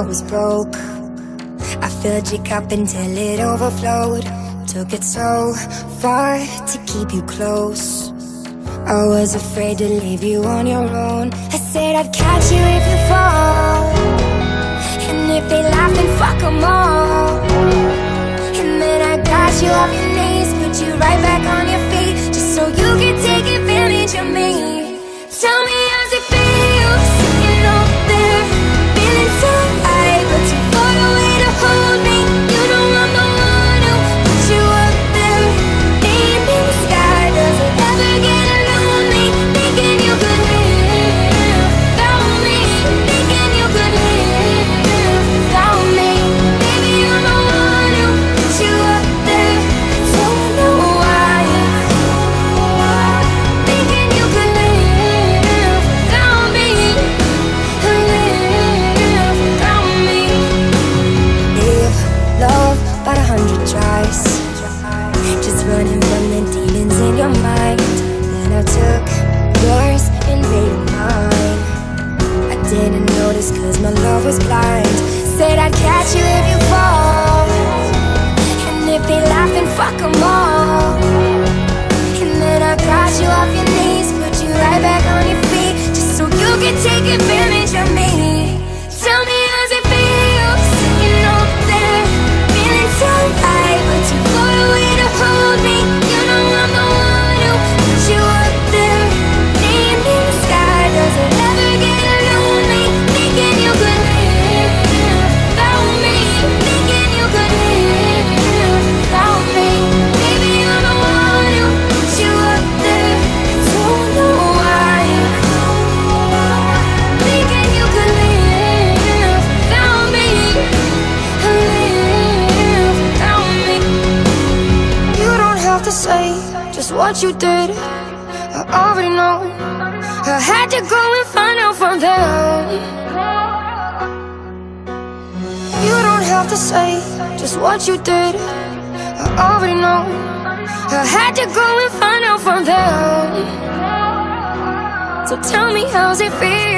was broke. I filled your cup until it overflowed. Took it so far to keep you close. I was afraid to leave you on your own. I said I'd catch you if you fall. And if they laugh, then fuck them all. And then I got you off your knees, put you right back on your feet, mind. Then I took yours and made mine. I didn't notice 'cause my love was blind. Said I'd catch you if you fall, and if they laugh, then fuck 'em all. And then I got you off your knees, put you right back on your feet, just so you could take advantage what you did. I already know. I had to go and find out from them. You don't have to say just what you did. I already know. I had to go and find out from them. So tell me, how's it feel?